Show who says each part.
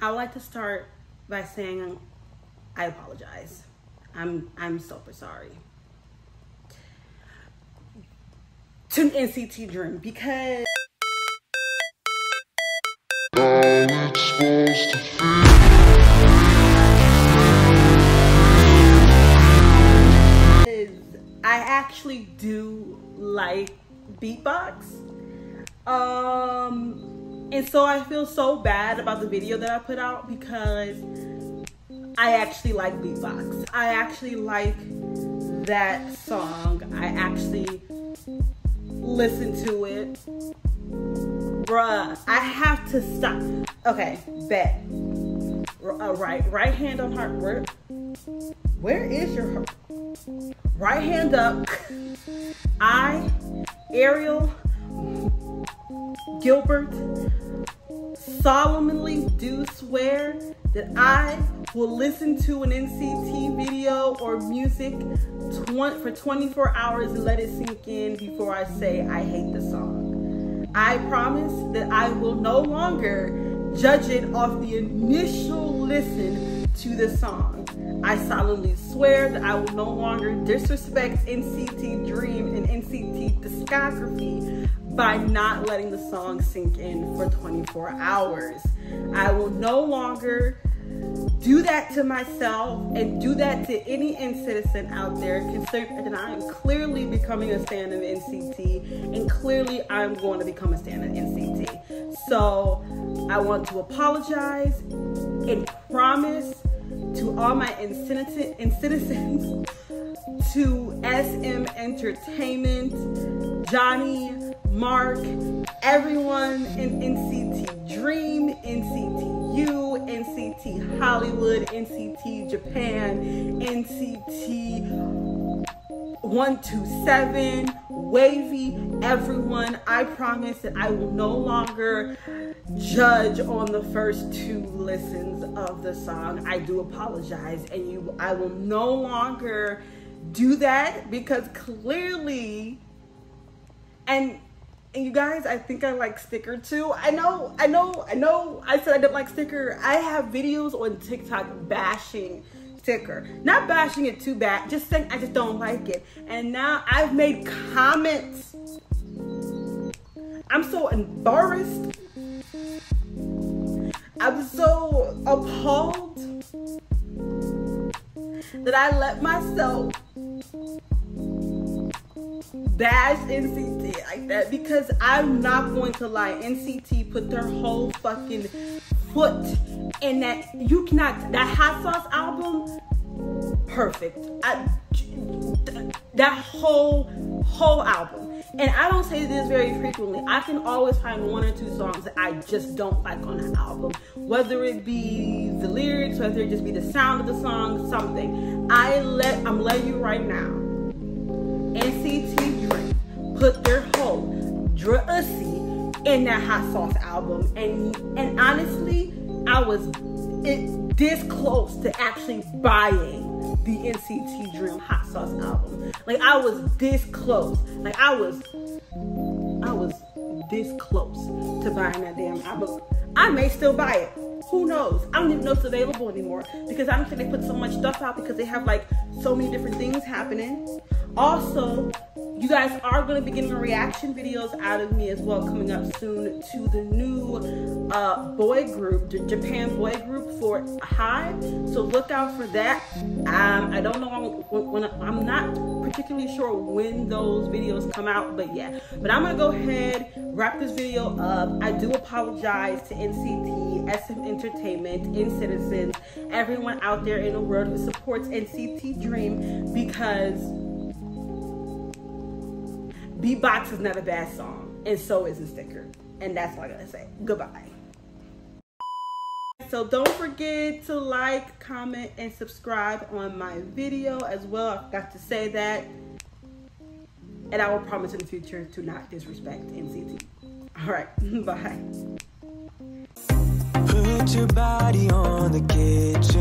Speaker 1: I would like to start by saying I apologize. I'm I'm super sorry. To NCT Dream because I actually do like beatbox. Um, and so I feel so bad about the video that I put out because I actually like beatbox. I actually like that song. I actually listen to it. Bruh, I have to stop. Okay, bet. Uh, right, right hand on heart. Where, where is your heart? Right hand up. I, Ariel Gilbert, solemnly do swear that I will listen to an NCT video or music for 24 hours and let it sink in before I say I hate the song. I promise that I will no longer judge it off the initial listen to the song. I solemnly swear that I will no longer disrespect NCT Dream and NCT discography by not letting the song sink in for 24 hours. I will no longer do that to myself and do that to any citizen out there considering that I am clearly becoming a stand of NCT and clearly I'm going to become a stand of NCT. So I want to apologize and promise to all my citizens, to SM Entertainment, Johnny, Mark, everyone in NCT Dream, NCT U, NCT Hollywood, NCT Japan, NCT 127, WayV, everyone. I promise that I will no longer judge on the first two listens of the song. I do apologize and you I will no longer do that because clearly and and you guys, I think I like sticker too. I know, I know, I know I said I didn't like sticker. I have videos on TikTok bashing sticker. Not bashing it too bad, just saying I just don't like it. And now I've made comments. I'm so embarrassed. I'm so appalled that I let myself bash NCT like that because I'm not going to lie. NCT put their whole fucking foot in that. You cannot, that hot sauce album, perfect. I, that whole, whole album. And I don't say this very frequently. I can always find one or two songs that I just don't like on an album. Whether it be the lyrics, whether it just be the sound of the song, something. I let, I'm letting you right now. Put their whole Drusy in that hot sauce album. And and honestly, I was it this close to actually buying the NCT Dream Hot Sauce album. Like I was this close. Like I was I was this close to buying that damn album. I may still buy it. Who knows? I don't even know it's available anymore because I don't think they put so much stuff out because they have like so many different things happening. Also, you guys are going to be getting reaction videos out of me as well coming up soon to the new uh, boy group, the Japan boy group for HYBE. So look out for that. Um, I don't know when, when I'm not particularly sure when those videos come out, but yeah. But I'm gonna go ahead, wrap this video up. I do apologize to NCT, SM Entertainment, NCTzens, everyone out there in the world who supports NCT Dream because Beatbox is not a bad song, and so is the sticker. And that's all I gotta say. Goodbye. So don't forget to like, comment, and subscribe on my video as well. I forgot to say that. And I will promise in the future to not disrespect NCT. All right, bye. Put your body on the kitchen